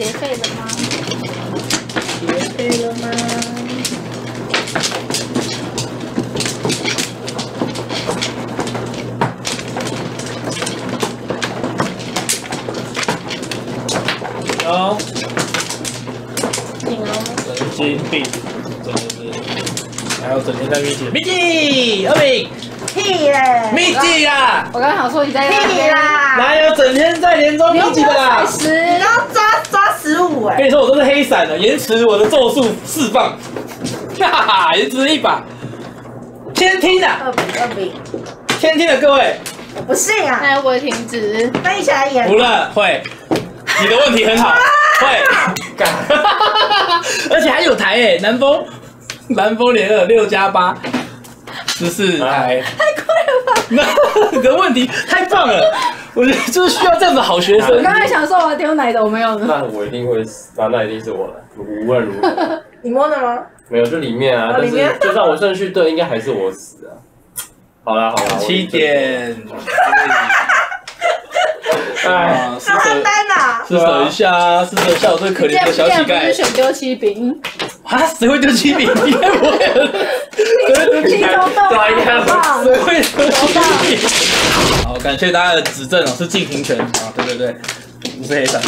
学费了吗？学会了吗？哦，神经病，真的是，还有整天在密集，密集，二饼，屁嘞！密集啦，我刚刚想说你在那屁边，啦！哪有整天在连中密集的啦？十五哎！跟你说，我都是黑闪的，延迟我的咒术释放，哈哈，延迟一把，天听的，二比二比，天听的各位，我不信啊！那又不会停止。那一起来演不。了会，你的问题很好，会 而且还有台诶，南风，南风连二六加八，十四台，太快了吧！那你的问题太棒了，我觉得就是需要这样的好学生我生。刚才想说我要丢奶的，我没有呢。那我一定会死，那那一定是我了，无论如何你摸的吗？没有，就里面啊，但是哦里面就算我顺序对，应该还是我死啊。好啦好啦，七点，哎，啊，施好汉舍丹呐！施舍一下啊，施舍一下我最可怜的小乞既然不是丐。选丢七饼，啊，谁会丢七饼？应该不会谁会丢七饼？轻松动对应该好不好谁会丢七饼？好，感谢大家的指正哦，是进行权啊，对对对，不是黑闪。